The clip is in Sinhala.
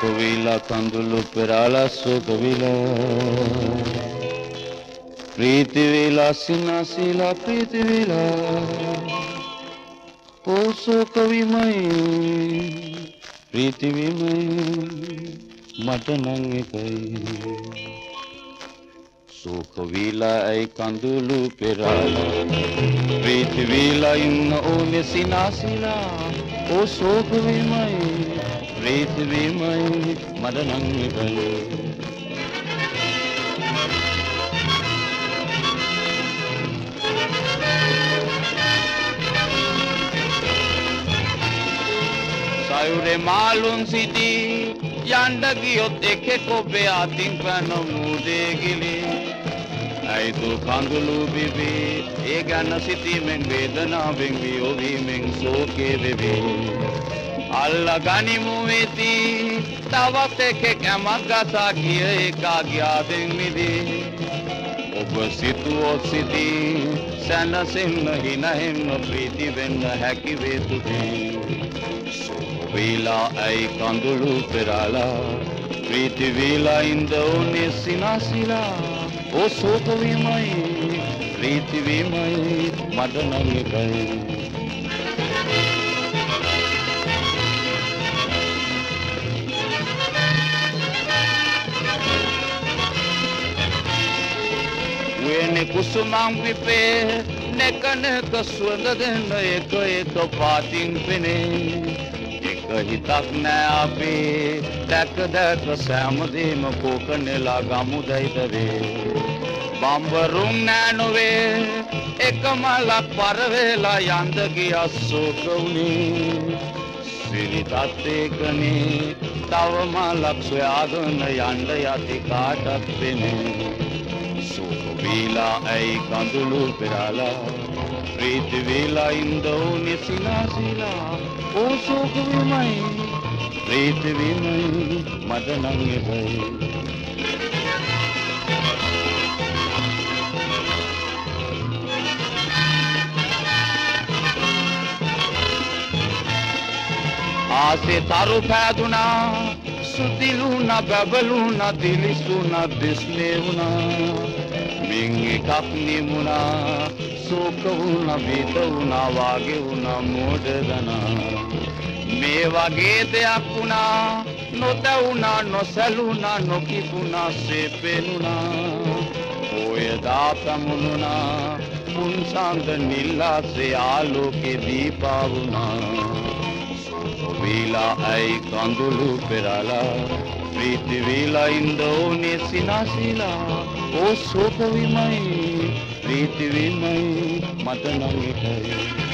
සෝකවිලා කඳුළු පෙරාලා සෝකවිලා ප්‍රීතිවිලා සිනාසිලා ප්‍රීතිවිලා ඕ සෝකවිමයි ප්‍රීතිවිමයි මට නං එකයි සෝකවිලා ඇයි කඳුළු පෙරාලා ප්‍රීතිවිලා ඉන්න ඕනෙ සිනාසිලා ඕ සෝකවිමයි ප්‍රීතිවීමයි මට නංගිබල සයුරේ මාලුන් සිටී යන්ඩ ගියොත් එකෙක් ඔබේ අතින් පැන මූදේගිලි ඇයිතු කඳුළු බිබී ඒ ගැන්න සිතීමෙන් වේදනාවෙන් වියෝවීමෙන් සෝකේ වෙවේ. අල්ල ගනිමු වෙති. තවත් එකෙක් ඇමත් ගසා කිය එකා ගියාදෙන් මිදී. ඔබ සිතුවොත් සිතී සැනසෙන්න හිනහෙන්න ප්‍රීති වෙන්න හැකි වේතුදී සෝවීලා ඇයි කඳුළු පෙරාලා ප්‍රීති වීලා ඉඳ ඕනේ සිනාසිලා. ඕ සෝකවීමයි ප්‍රීති වීමයි මට නම් එකයි. වෙන කුසුමං පිපේ නැක නැක සුවඳ දෙන්න එක එක පාතින් පෙනේ. එක හිතක් නෑ අපේ දැක දැක සෑමදේම කෝක නෙලා ගමු දැයිදවේ බම්බරුම් නෑ නොවේ එක මලක් පරවෙලා යන්ද ගිය අස්සෝක වුණේ. සිරිතත් ඒකනේ තව මලක් සොයාගෙන යන්න යති කාටත් පෙනේ වීලා ඇයි කඳුළු පෙරාලා? ප්‍රීති වීලා ඉන්දෝනි සිනාසිලා ඕ සෝකවිමයි ප්‍රීති විමයි මට නං එබයි ආසේ තරු පෑදුනා සුදිලුන බැබලුන දිලිසුන දිස්නේ වුණා මින් එකක් නිමුණා සෝක වුණ බීත වුණා වාගේ වුණා මෝඩදනා මේ වගේ දෙයක් වුණා නොතැවුණා නොසැලුණා නොකිපුණා සේපෙනුණා. ඔය දා පැමුණුණා පුන්සන්ද නිල්ලාසේ ආලෝකෙ දීපා වුණා. වීලා ඇයි කඳුළු පෙරලා ප්‍රීති වීලා ඉඳ ඕනේ සිනාසිලා ඕ සෝක විමයි ප්‍රීති විමයි මට නම් එකයි